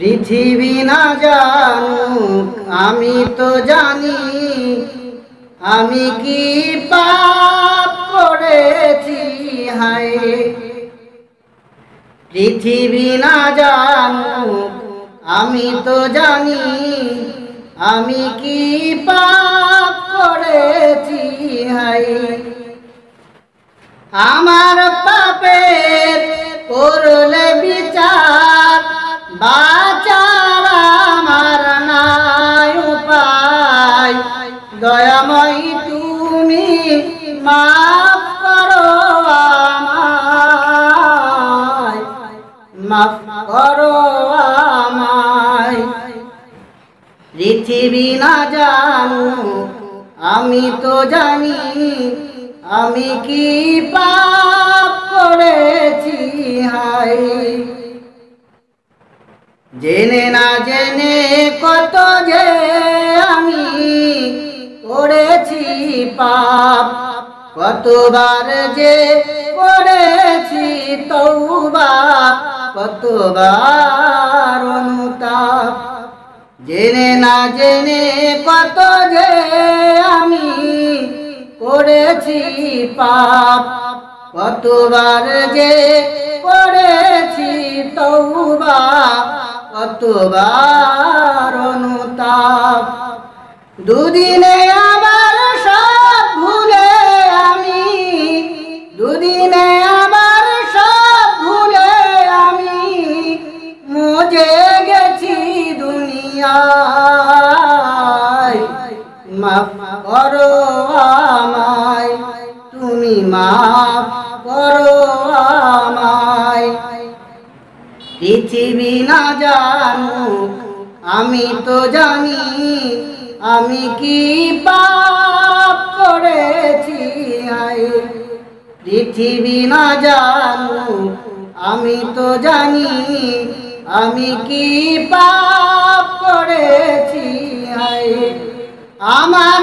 পৃথিবী না জানুক, আমি তো জানি। আমি কি পাপ করেছি? হায়। পৃথিবী না জানুক, আমি তো জানি। আমি কি পাপ করেছি? হাই আমার পাপের করলে বিচার বাচার দয়াময় তুমি মাফ করো আমায়, মাফ করো আমায়। পৃথিবী না জানো, আমি তো জানি, আমি কি পাপ করেছি হাই জেনে না জেনে কত যে পাপ। কতবার যে করেছি তৌবা কতবার অনুতাপ। জেনে না জেনে কত যে আমি করেছি পাপ। কতবার যে করেছি তৌবা কতবার অনুতাপ। দুদিনে মাফ করো আমায়। পৃথিবী না জানো আমি তো জানি, আমি কি পাপ করেছি হায় পৃথিবী না জানো আমি তো জানি, আমি কি পাপ করেছি হায় আমার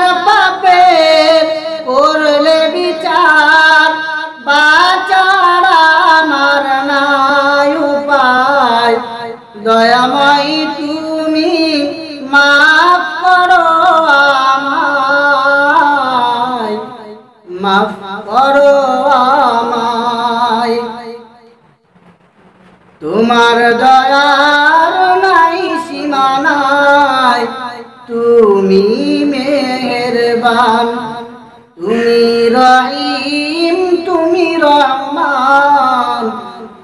তোমার দয়ার নাই, সীমানায়। তুমি মেহেরবান, তুমি রহিম, তুমি রহমান,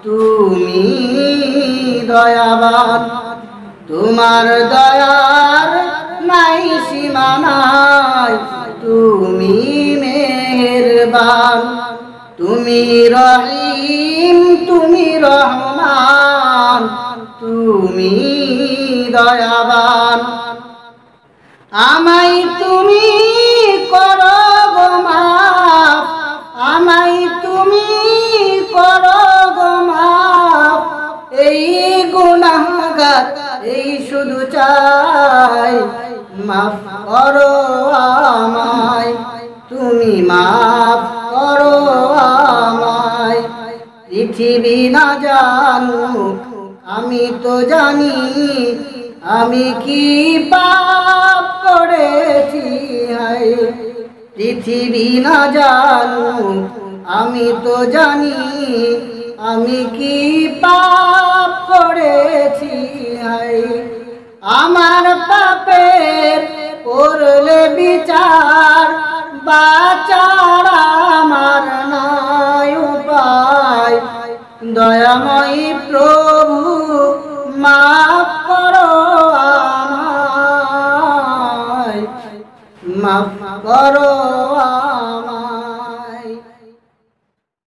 তুমি দয়াবান। তোমার দয়ার নাই, সীমানায়। তুমি মেহেরবান, তুমি রহিম, তুমি রহমান। তুমি দয়াবান। আমায় তুমি করো আমায় তুমি করো মাফ। এই গুনাহগার এই শুধু চাই, মাফ করো আমায়। তুমি মাফ পৃথিবী না জানুক, আমি তো জানি আমি কি পাপ করেছি, হায়। পৃথিবী না জানুক, আমি তো জানি আমি কি পাপ করেছি, হায়। আমার পাপের করলে বিচার, বাচারা